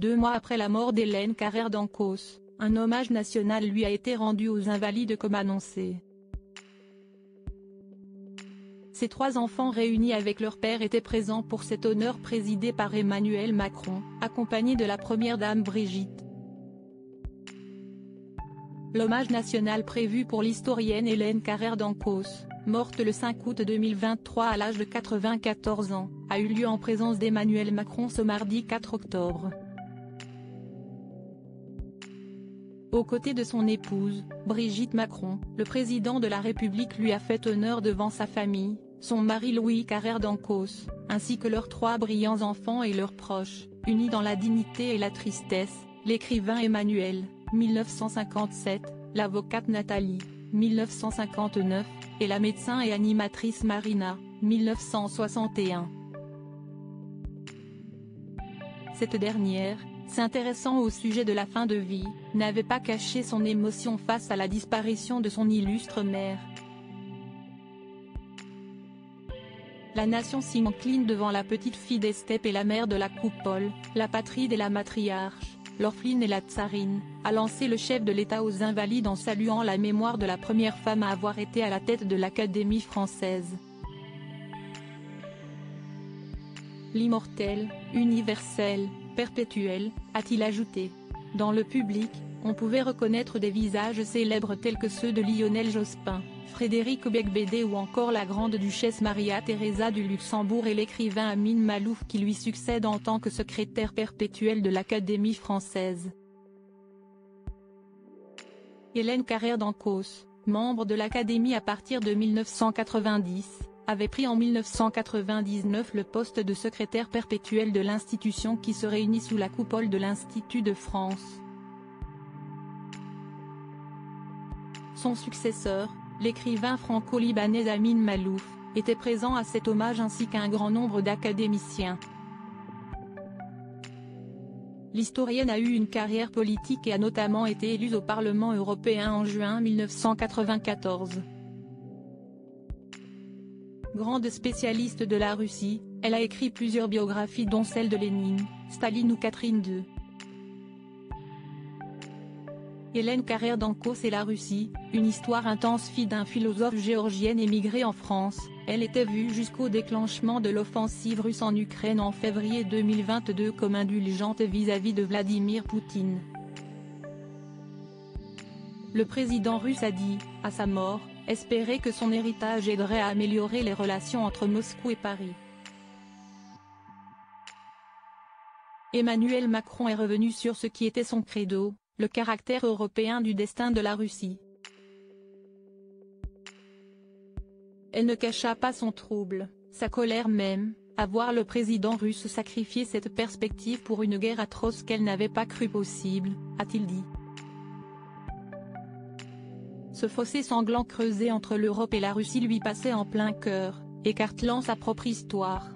Deux mois après la mort d'Hélène Carrère d'Ancos, un hommage national lui a été rendu aux invalides comme annoncé. Ses trois enfants réunis avec leur père étaient présents pour cet honneur présidé par Emmanuel Macron, accompagné de la première dame Brigitte. L'hommage national prévu pour l'historienne Hélène Carrère d'Ancos, morte le 5 août 2023 à l'âge de 94 ans, a eu lieu en présence d'Emmanuel Macron ce mardi 4 octobre. Aux côtés de son épouse, Brigitte Macron, le président de la République lui a fait honneur devant sa famille, son mari Louis Carrère d'Ancos, ainsi que leurs trois brillants enfants et leurs proches, unis dans la dignité et la tristesse, l'écrivain Emmanuel, 1957, l'avocate Nathalie, 1959, et la médecin et animatrice Marina, 1961. Cette dernière, s'intéressant au sujet de la fin de vie, n'avait pas caché son émotion face à la disparition de son illustre mère, La nation s'incline devant la petite fille des steppes et la mère de la coupole, la patride et la matriarche, l'orpheline et la tsarine, a lancé le chef de l'État aux Invalides en saluant la mémoire de la première femme à avoir été à la tête de l'Académie française. L'immortel, universel, perpétuel, a-t-il ajouté. Dans le public, on pouvait reconnaître des visages célèbres tels que ceux de Lionel Jospin. Frédéric Becbédé ou encore la grande-duchesse Maria Theresa du Luxembourg et l'écrivain Amin Malouf qui lui succède en tant que secrétaire perpétuel de l'Académie française. Hélène Carrère d'Ancos, membre de l'Académie à partir de 1990, avait pris en 1999 le poste de secrétaire perpétuel de l'institution qui se réunit sous la coupole de l'Institut de France. Son successeur, l'écrivain franco-libanais Amin Malouf, était présent à cet hommage ainsi qu'un grand nombre d'académiciens. L'historienne a eu une carrière politique et a notamment été élue au Parlement européen en juin 1994. Grande spécialiste de la Russie, elle a écrit plusieurs biographies dont celle de Lénine, Staline ou Catherine II. Hélène Carrère d'Ancos et la Russie, une histoire intense fille d'un philosophe géorgien émigré en France, elle était vue jusqu'au déclenchement de l'offensive russe en Ukraine en février 2022 comme indulgente vis-à-vis de Vladimir Poutine. Le président russe a dit, à sa mort, espérer que son héritage aiderait à améliorer les relations entre Moscou et Paris. Emmanuel Macron est revenu sur ce qui était son credo, le caractère européen du destin de la Russie. Elle ne cacha pas son trouble, sa colère même, à voir le président russe sacrifier cette perspective pour une guerre atroce qu'elle n'avait pas cru possible, a-t-il dit. Ce fossé sanglant creusé entre l'Europe et la Russie lui passait en plein cœur, écartelant sa propre histoire.